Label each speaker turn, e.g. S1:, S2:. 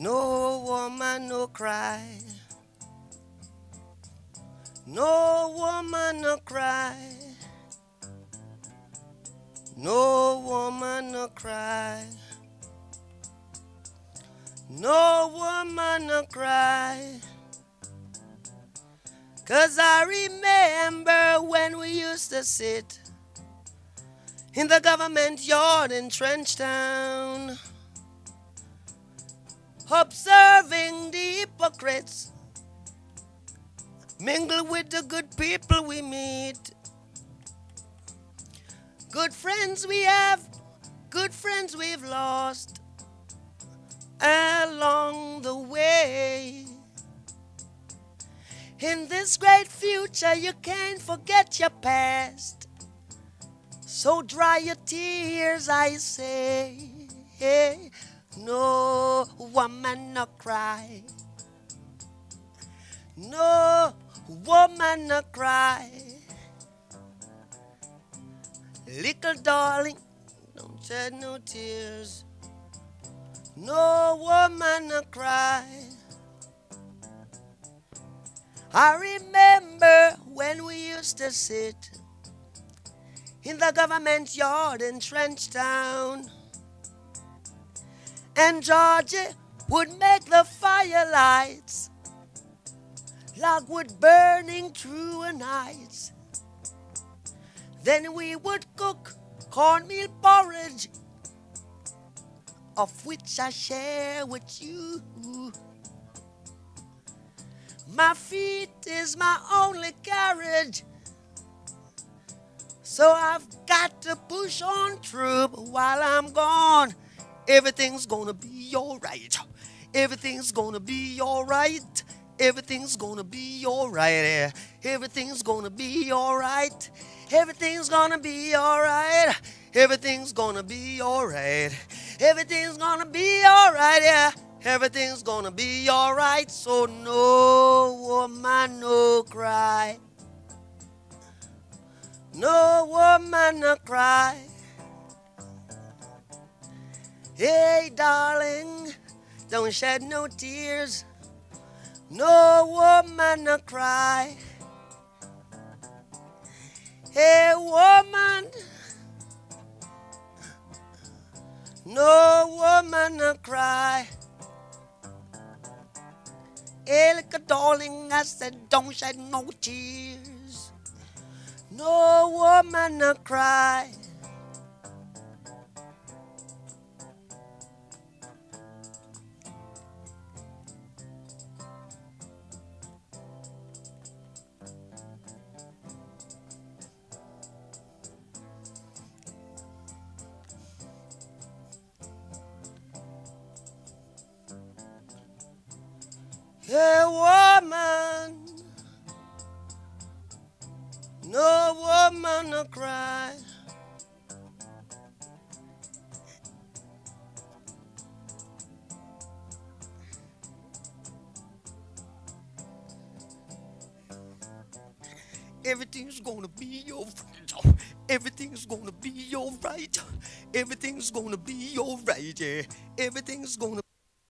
S1: No woman no cry. No woman no cry. No woman no cry. No woman no cry. Cause I remember when we used to sit in the government yard in Trenchtown observing the hypocrites, mingle with the good people we meet. Good friends we have, good friends we've lost along the way. In this great future, you can't forget your past. So dry your tears, I say. No woman no cry. No woman no cry. Little darling, don't shed no tears. No woman no cry. I remember when we used to sit in the government yard in Trenchtown and Georgie would make the firelights, logwood burning through a night. Then we would cook cornmeal porridge, of which I share with you. My feet is my only carriage. So I've got to push on through while I'm gone. Everything's gonna be alright. Everything's gonna be alright. Everything's gonna be alright. Everything's gonna be alright. Everything's gonna be alright. Everything's gonna be alright. Everything's gonna be alright, yeah. Everything's gonna be alright. So no woman no cry. No woman no cry. Hey, darling, don't shed no tears. No woman no cry. Hey, woman, no woman no cry. Hey, little darling, I said, don't shed no tears. No woman no cry. Hey, woman, no woman no cry. Everything's gonna be alright. Everything's gonna be alright. Everything's gonna be alright. Yeah, everything's gonna.